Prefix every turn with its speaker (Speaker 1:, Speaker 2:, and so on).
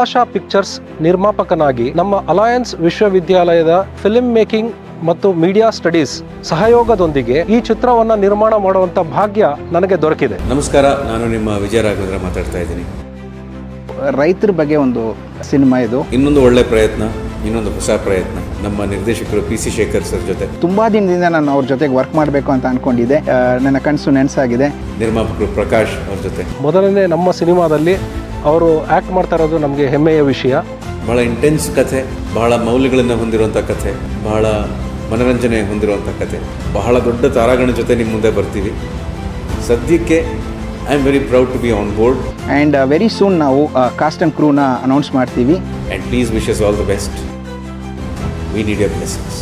Speaker 1: ಆಶಾ pictures ನಿರ್ಮಾಪಕನಾಗಿ ನಮ್ಮ alliance ವಿಶ್ವವಿದ್ಯಾಲಯದ film making ಮತ್ತು ಮೀಡಿಯಾ ಸ್ಟಡೀಸ್ ಸಹಯೋಗದೊಂದಿಗೆ ಈ ಚಿತ್ರವನ್ನು ನಿರ್ಮಾಣ ಮಾಡುವಂತ ಭಾಗ್ಯ ನನಗೆ ದೊರಕಿದೆ.
Speaker 2: ನಮಸ್ಕಾರ ನಾನು ನಿಮ್ಮ ವಿಜಯ ರಾಘವೇಂದ್ರ ಮಾತಾಡ್ತಾ ಇದ್ದೀನಿ.
Speaker 3: ರೈತರ ಬಗ್ಗೆ ಒಂದು ಸಿನಿಮಾ ಇದು.
Speaker 2: ಇನ್ನೊಂದು ಒಳ್ಳೆ ಪ್ರಯತ್ನ ಇನ್ನೊಂದು ಹೊಸ ಪ್ರಯತ್ನ ನಮ್ಮ ನಿರ್ದೇಶಕರು ಪಿ ಸಿ ಶೇಖರ್ ಸರ್ ಜೊತೆ.
Speaker 3: ತುಂಬಾ ದಿನದಿಂದ ನಾನು ಅವ್ರ ಜೊತೆಗೆ ವರ್ಕ್ ಮಾಡಬೇಕು ಅಂತ ಅನ್ಕೊಂಡಿದ್ದೆ. ನನ್ನ ಕನಸು ನೆನಸಾಗಿದೆ.
Speaker 2: ನಿರ್ಮಾಪಕರು ಪ್ರಕಾಶ್ ಅವ್ರ ಜೊತೆ.
Speaker 1: ಮೊದಲನೇ ನಮ್ಮ ಸಿನಿಮಾದಲ್ಲಿ ಅವರು ಆ್ಯಕ್ಟ್ ಮಾಡ್ತಾ ಇರೋದು ನಮಗೆ ಹೆಮ್ಮೆಯ ವಿಷಯ.
Speaker 2: ಬಹಳ ಇಂಟೆನ್ಸ್ ಕಥೆ ಬಹಳ ಮೌಲ್ಯಗಳನ್ನು ಹೊಂದಿರುವಂಥ ಕಥೆ ಬಹಳ ಮನರಂಜನೆ ಹೊಂದಿರುವಂಥ ಕಥೆ. ಬಹಳ ದೊಡ್ಡ ತಾರಾಗಣ ಜೊತೆ ನಿಮ್ಮ ಮುಂದೆ ಬರ್ತೀವಿ. ಸದ್ಯಕ್ಕೆ I am very proud to be on board
Speaker 3: and very soon ನಾವು ಕಾಸ್ಟ್ ಆ್ಯಂಡ್ ಕ್ರೂನ ಅನೌನ್ಸ್ ಮಾಡ್ತೀವಿ.
Speaker 2: And please wishes all the best we need your blessings